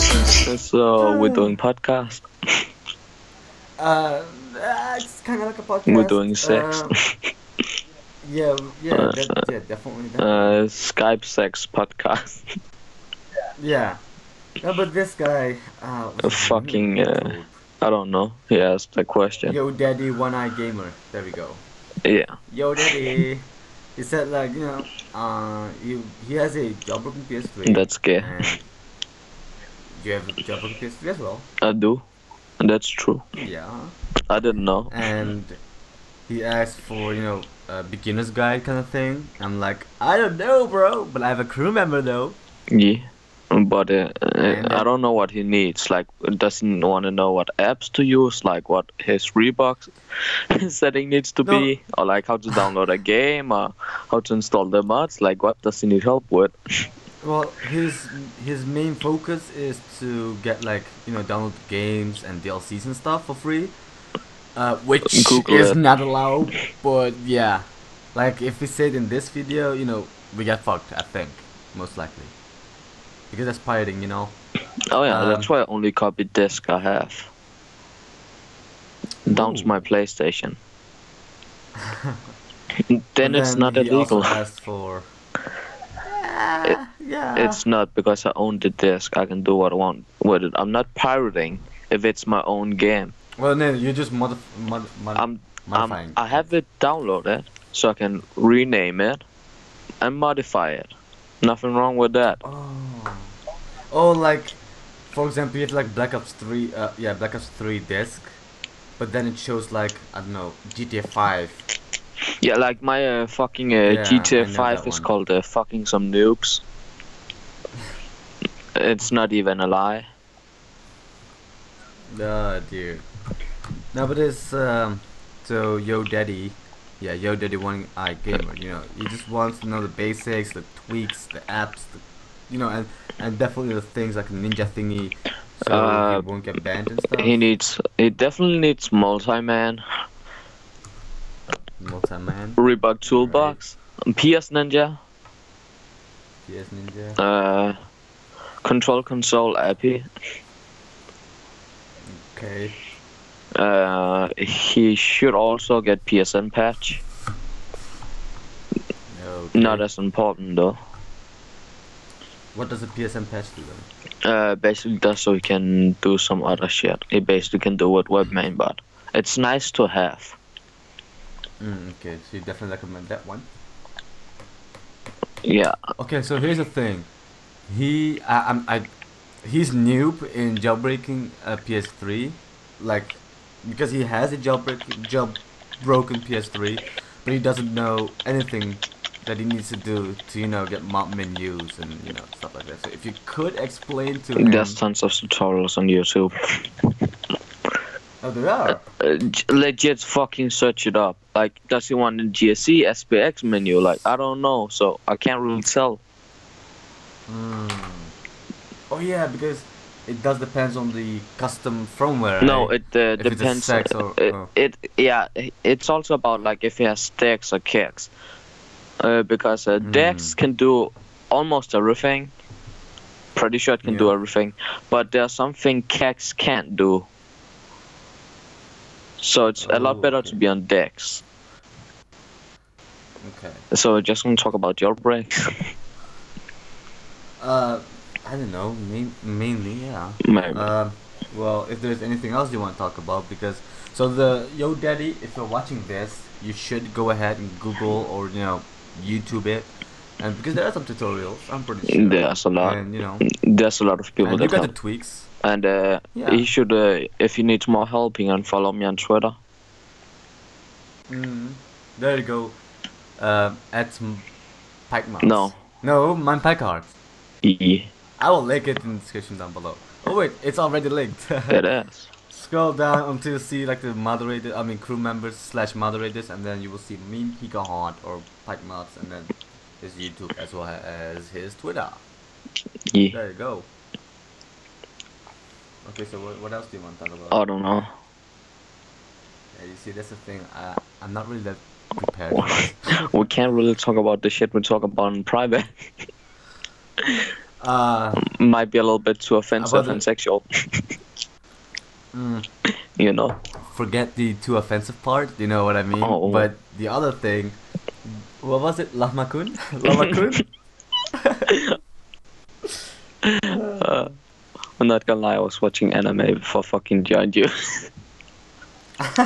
So we're doing podcast. Uh, uh, it's kind of like a podcast. We're doing sex. Uh, yeah, yeah, Uh, that, yeah, definitely. That. Uh, Skype sex podcast. yeah. No, but this guy, uh, fucking, uh, I don't know. He asked a question. Yo, daddy, one eye gamer. There we go. Yeah. Yo, daddy. he said like you know, uh, you he has a jailbroken PS3. That's gay. And you have a jailbroken PS3 as well. I do. And That's true. Yeah. I didn't know. and he asked for you know a beginner's guide kind of thing. I'm like, I don't know, bro, but I have a crew member though. Yeah. But uh, I don't know what he needs. Like, doesn't want to know what apps to use? Like, what his Rebug setting needs to No. be? Or, like, how to download a game? Or how to install the mods? Like, what does he need help with? Well, his his main focus is to get like you know download games and DLCs and stuff for free, uh, which Google is it. not allowed. But yeah, like if we said in this video, you know, we get fucked. I think most likely because that's pirating, you know. Oh, yeah, Um, that's why I only copied disc I have. Down to my PlayStation. then But it's not illegal. for. Yeah, yeah. It's not because I own the disc. I can do what I want with it. I'm not pirating if it's my own game. Well, no, you just modif- mod- mod- I'm, modifying. I'm I have it downloaded so I can rename it and modify it. Nothing wrong with that. Oh. Oh, like, for example, you have like Black Ops 3, uh, yeah, Black Ops 3 disc, but then it shows like, I don't know, GTA 5. Yeah, like my uh, fucking uh, yeah, GTA 5 is one. called uh, fucking some noobs. it's not even a lie. Oh, dear. No, but it's, um, so Yo Daddy, yeah, Yo Daddy One Eye Gamer, you know, he just wants to know the basics, the tweaks, the apps, the, you know, and, and definitely the things like a ninja thingy, so Uh, he won't get banned and stuff. He needs, he definitely needs multi-man, Multi-man, Rebug toolbox, PS Ninja, PS Ninja. uh, control console API. Okay. Uh, he should also get PSN patch. okay. Not as important though. What does a PSN patch do then? Uh, basically that's so he can do some other shit. He basically can do it webMAN, but it's nice to have. Mm, okay, so you definitely recommend that one. Yeah, Okay, so here's the thing. He, I, I'm, I, he's noob in jailbreaking a PS3, like, because he has a jailbreak, jailbroken PS3, but he doesn't know anything that he needs to do to, you know, get mod menus and you know stuff like that. So if you could explain to him, there's tons of tutorials on YouTube. oh, there are. Uh, legit fucking search it up. Like, does he want the GSC, SPX menu? Like, I don't know, so I can't really tell. Mm. Oh yeah, because it does depends on the custom firmware. No, right? it uh, depends. or- it, oh. it yeah, it's also about like if he has stacks or kicks, uh, because uh, Dex Mm. can do almost everything. Pretty sure it can do everything, but there's something CEX can't do. So it's a lot Oh, better okay. to be on DEX. Okay. So just gonna talk about your break. Uh, I don't know. Main, mainly, yeah. Maybe. Um, well, if there's anything else you want to talk about, because so the Yo Daddy, if you're watching this, you should go ahead and Google or you know YouTube it, and because there are some tutorials, I'm pretty sure. There's a lot. And you know, There's a lot of people and you that got the tweaks. And uh, Yeah. he should, uh, if he needs more help, he can follow me on Twitter. Mm, there you go. Um, at m- No. No, mine. Yeah, I will link it in the description down below. Oh wait, it's already linked. it is. Scroll down until you see like the moderator, I mean crew members slash moderators, and then you will see me, Pika or Pike and then his YouTube as well as his Twitter. Yeah. There you go. Okay, so what, what else do you want to talk about? I don't know. Yeah, you see, that's the thing. I, I'm not really that prepared. we can't really talk about the shit we talk about in private. Uh, might be a little bit too offensive About the- and sexual. mm, You know. forget the too offensive part. You know what I mean? Oh. But the other thing, what was it? Lahmacun? Lahmacun? Uh, I'm not gonna lie, I was watching anime before fucking joined you.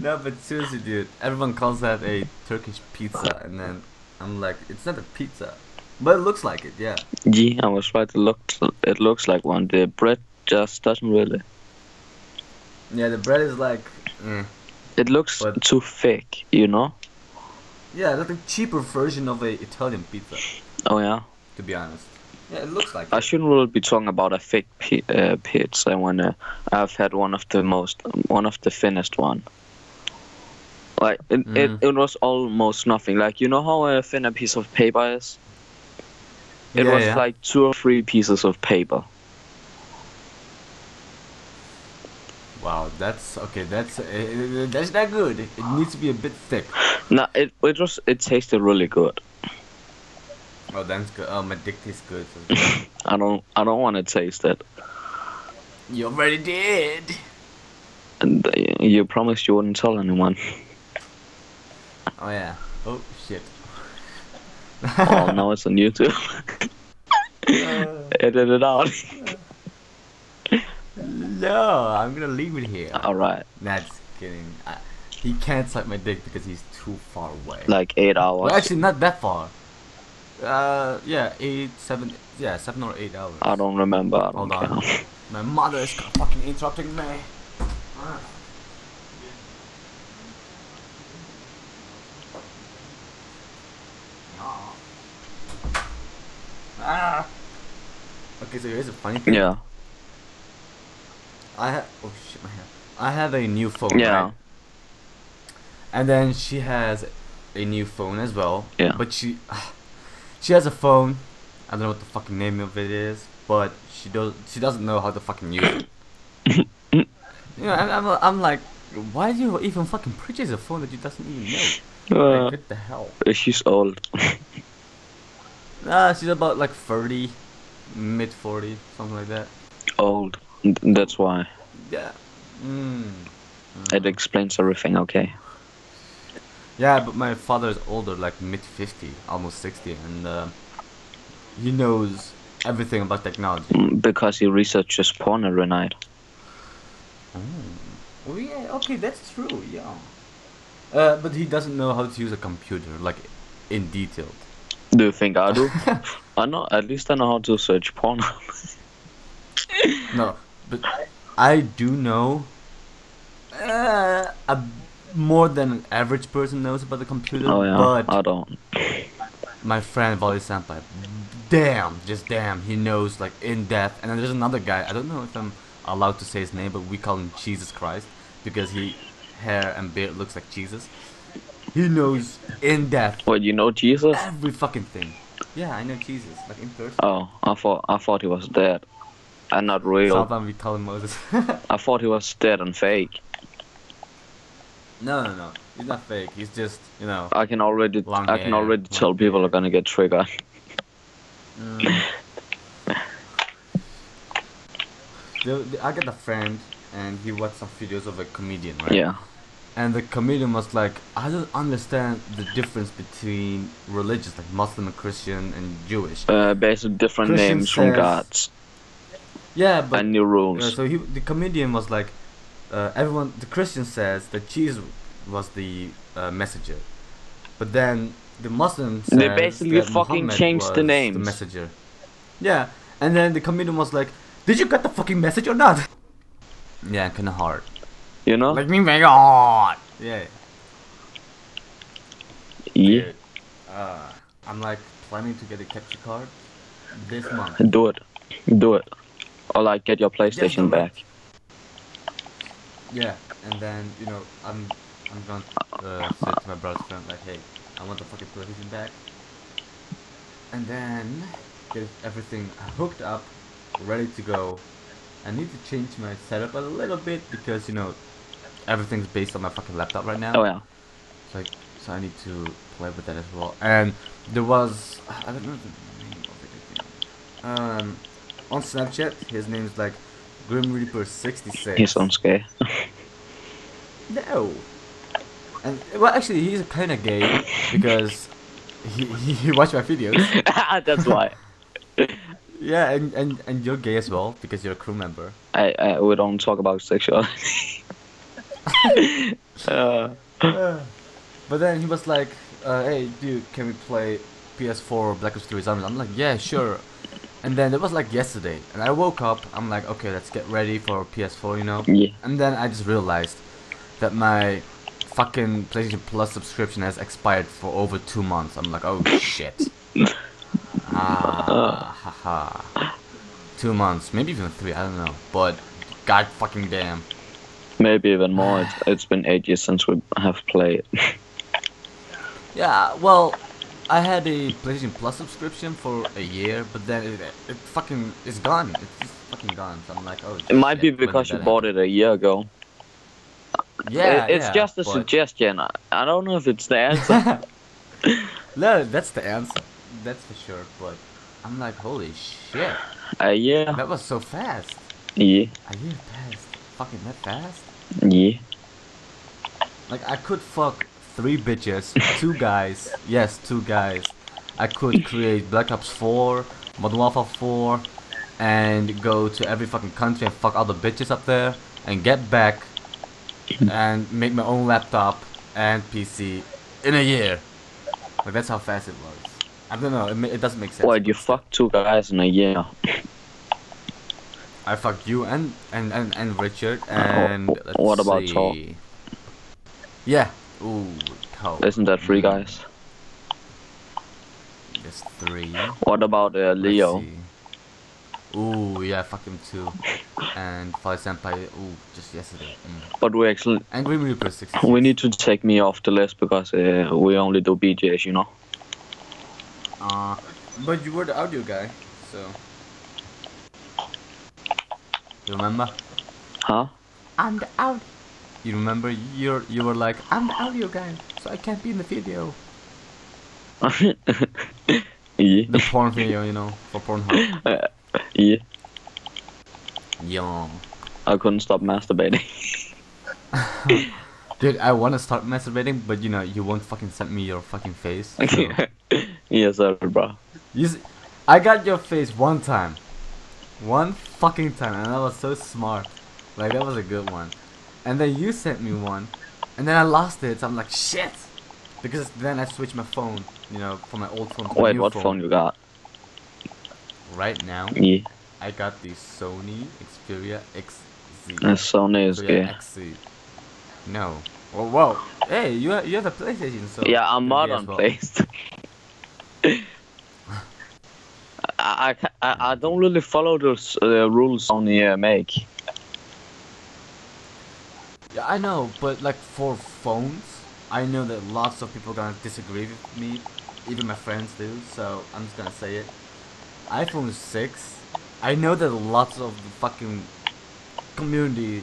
no, but seriously, dude. Everyone calls that a Turkish pizza, and then I'm like, it's not a pizza, but it looks like it. Yeah. yeah, I was right. It looks it looks like one. The bread just doesn't really. Yeah, the bread is like, mm. It looks But- too thick, you know. yeah, like a cheaper version of a Italian pizza. Oh yeah. To be honest. Yeah, it looks like. I it. shouldn't really be talking about a thick pi- uh, pizza when uh, I've had one of the most, one of the thinnest one. Like it, it, Mm. it was almost nothing. Like you know how a thin a piece of paper is. It Yeah, was yeah. like two or three pieces of paper. Wow, that's okay. That's uh, uh, that's not good. It, it needs to be a bit thick. No, it it was it tasted really good. Oh, that's good. Oh, my dick tastes good. so. I don't I don't want to taste it. you already did. And uh, you promised you wouldn't tell anyone. Oh yeah. Oh shit. oh, now it's on YouTube. Edit it out. no, I'm gonna leave it here. All right, Nah, just kidding. I, he can't suck my dick because he's too far away. like eight hours. well, actually, not that far. Uh, yeah, eight, seven, yeah, seven or eight hours. I don't remember. I don't Hold on. count. My mother is fucking interrupting me. Ah. Okay, so here's a funny thing. Yeah, I have. Oh shit, my hair. I have a new phone. Yeah. right? And then she has a new phone as well. Yeah. But she, she has a phone. I don't know what the fucking name of it is, but she does. She doesn't know how to fucking use it. you know, I'm, I'm, I'm like, why do you even fucking purchase a phone that you doesn't even know? uh, Like, what the hell? she's old. Ah, she's about like 30, mid 40, something like that. old. That's why. Yeah. Mm. It explains everything. Okay. Yeah, but my father is older, like mid 50, almost 60, and uh, he knows everything about technology. Mm, Because he researches porn every night. Oh, yeah, okay, that's true, yeah. Uh, but he doesn't know how to use a computer, like in detail. Do you think I do? I know. At least I know how to search porn. No, but I do know uh, a, more than an average person knows about the computer. oh yeah. But I don't. my friend Vali Senpai, damn, just damn, he knows like in depth. And then there's another guy, I don't know if I'm allowed to say his name, but we call him Jesus Christ because he hair and beard looks like Jesus. He knows in depth What you know Jesus? every fucking thing. Yeah, I know Jesus, like in person. Oh, I thought I thought he was dead, and not real. Sometimes we call him Moses. I thought he was dead and fake. No, no, no, he's not fake. He's just, you know. I can already Long I can already tell people are gonna get triggered. Mm. The, the, I got a friend, and he watched some videos of a comedian, right? Yeah. And the comedian was like, I don't understand the difference between religious, like Muslim and Christian and Jewish. Uh, basically different Christian names from gods Yeah, but and new uh, rules. so he, the comedian was like, uh, everyone, the Christian says that Jesus was the uh, messenger, but then the Muslim says They basically fucking Muhammad changed the name. The messenger. Yeah, and then the comedian was like, "Did you get the fucking message or not?" Yeah, kind of hard. you know? Like me, my god. Yeah. yeah. Dude, uh, I'm like planning to get a capture card this month. Do it. Do it. Or like get your PlayStation it. back. Yeah, and then you know I'm I'm gonna uh, say to my brother's friend like, hey, I want the fucking PlayStation back, and then get everything hooked up, ready to go. I need to change my setup a little bit because you know everything's based on my fucking laptop right now. Oh yeah. So, like, so I need to play with that as well. And there was I don't know the name of it. again. um, on Snapchat, his name's like Grim Reaper sixty six. He sounds gay. No. And well, actually, he's kind of gay because he, he he watched my videos. That's why. Yeah, and, and and you're gay as well because you're a crew member. I, I we don't talk about sexuality. uh, But then he was like, uh, "Hey, dude, can we play PS4 Black Ops 3 Zombies?" I'm like, "Yeah, sure." And then it was like yesterday, and I woke up. I'm like, "Okay, let's get ready for PS4," you know. yeah. And then I just realized that my fucking PlayStation Plus subscription has expired for over two months. I'm like, "Oh shit." ah, haha. Two months, maybe even three. I don't know, but god fucking damn. Maybe even more. It's, it's been eight years since we have played. Yeah, well, I had a PlayStation Plus subscription for a year, but then it, it fucking is gone. It's just fucking gone. So I'm like, oh. It might be because you bought it a year ago. Yeah, It- it's yeah, just a but- suggestion. I, I don't know if it's the answer. no, that's the answer. That's for sure. But I'm like, holy shit, a year. that was so fast. Yeah. A year passed. Fucking that fast. Yeah. Like I could fuck three bitches, two guys. Yes, two guys. I could create Black Ops 4, Modern Warfare 4, and go to every fucking country and fuck all the bitches up there, and get back, and make my own laptop and PC in a year. Like that's how fast it was. I don't know. It, it doesn't make sense. Wait, you fucked two guys in a year. I fucked you and and and, and Richard oh, and let's what about see. Yeah. Ooh, Toe. Isn't that three guys? There's three. What about uh, Leo? see. Ooh, yeah, fuck him too. And Fire Senpai, ooh, just yesterday. Mm. But we actually And Grim Reaper 66. we need to take me off the list because uh, we only do BJs, you know. Uh, but you were the audio guy, so. You remember? Huh? I'm the audio. You remember? You're you were like, I'm the audio guy, so I can't be in the video. yeah. The porn video, you know, for Pornhub. Uh, yeah. Yo. I couldn't stop masturbating. Dude, I wanna start masturbating, but you know, you won't fucking send me your fucking face. so- yes, sir, bro. You s- I got your face one time. One fucking time, and that was so smart. Like, that was a good one. And then you sent me one, and then I lost it, so I'm like, shit! Because then I switched my phone, you know, from my old phone to my Wait, new what phone. phone you got? Right now, Yeah. I got the Sony Xperia XZ. Uh, Sony is. XZ. No. Whoa, whoa. Hey, you ha- you have a PlayStation, so. Yeah, I'm gay modern well. placed. I, I, I, don't really follow those uh, rules Sony uh, make. Yeah, I know, but like for phones, I know that lots of people are gonna disagree with me. Even my friends do, so I'm just gonna say it. iPhone 6, I know that lots of the fucking community,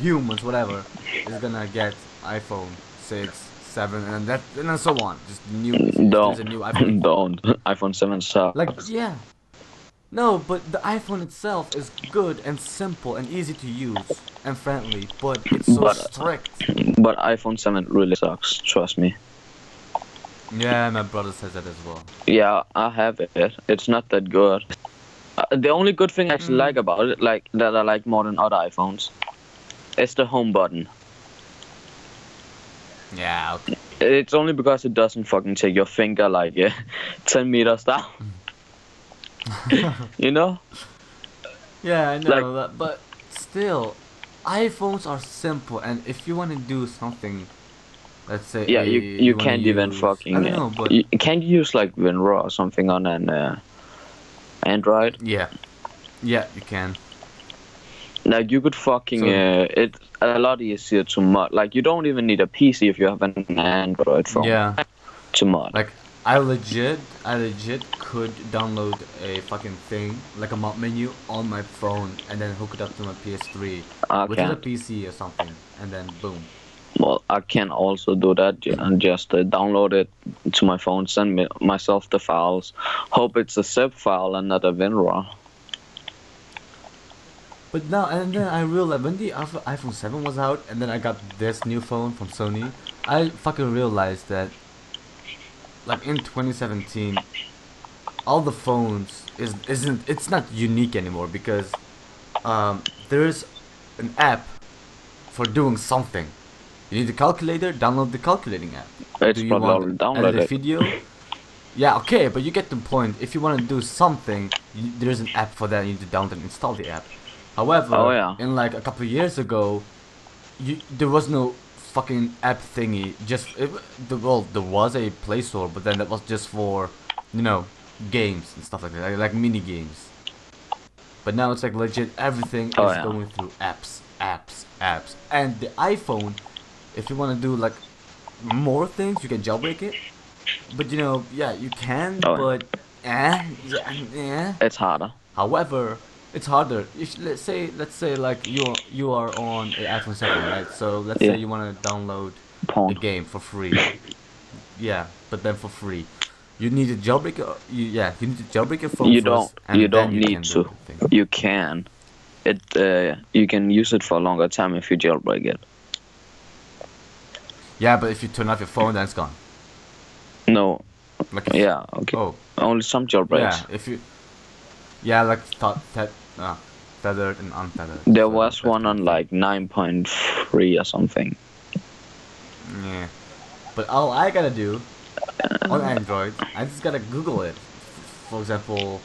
humans, whatever, is gonna get iPhone 6, 7, and that, and then so on. Just new. Don't. a new iPhone. Don't. iPhone 7 sucks. Like, yeah. No, but the iPhone itself is good and simple and easy to use and friendly, but it's so But- strict. But iPhone 7 really sucks, trust me. Yeah, my brother says that as well. Yeah, I have it. It's not that good. Uh, the only good thing I actually Mm. like about it, like that I like more than other iPhones, is the home button. Yeah, okay. It's only because it doesn't fucking take your finger like yeah, 10 meters down. you know? Yeah, I know Like- that, but still, iPhones are simple, and if you want to do something, let's say, Yeah, you uh, you can't even use- fucking. I don't know, but you, can't you use like WinRAR or something on an uh, Android? yeah, yeah, you can. Like you could fucking. So- uh, it's a lot easier to mod. Like you don't even need a PC if you have an Android phone Yeah, to mod. like I legit, I legit could download a fucking thing like a mod menu on my phone and then hook it up to my PS3 I within a. PC or something, and then boom. Well, I can also do that and just uh, download it to my phone, send me myself the files. Hope it's a zip file and not a WinRAR. But now and then I realized when the iPhone 7 was out and then I got this new phone from Sony, I fucking realized that like in 2017 all the phones is isn't it's not unique anymore because um, there's an app for doing something. You need a calculator, download the calculating app. It's do you want edit a video? Yeah, okay, but you get the point. If you want to do something, you, there's an app for that. You need to download and install the app. However, Oh, yeah. in like a couple of years ago, you there was no fucking app thingy. Just it, the, well, there was a Play Store, but then that was just for you know games and stuff like that, like, like mini games. But now it's like legit. Everything Oh, is yeah. going through apps, apps, apps, and the iPhone. If you want to do like more things, you can jailbreak it. But you know, yeah, you can, Oh, yeah. but eh, yeah, eh. It's harder. However, it's harder. If let's say let's say like you are, you are on an iPhone 7, right? So let's Yeah. say you want to download a Porn. game for free. yeah, but then for free. You need to jailbreak you, yeah, you need to jailbreak your phone You don't. and You don't you need to. You can. It. Uh, you can use it for a longer time if you jailbreak it. Yeah, but if you turn off your phone, then it's gone. No. Like Yeah. Okay. Oh, Only some jailbreaks. yeah. If you yeah, like th- th- uh, tethered and untethered. There so was one on like 9.3 or something. Yeah. But all I gotta do on Android, I just gotta Google it. For example,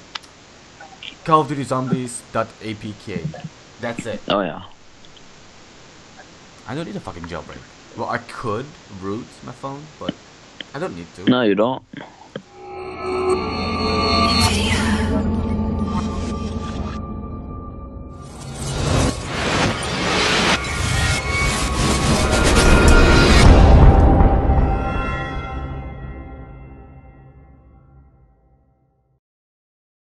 Call of Duty Zombies.apk. That's it. Oh yeah. I don't need a fucking jailbreak. Well, I could root my phone, but I don't need to. No, you don't.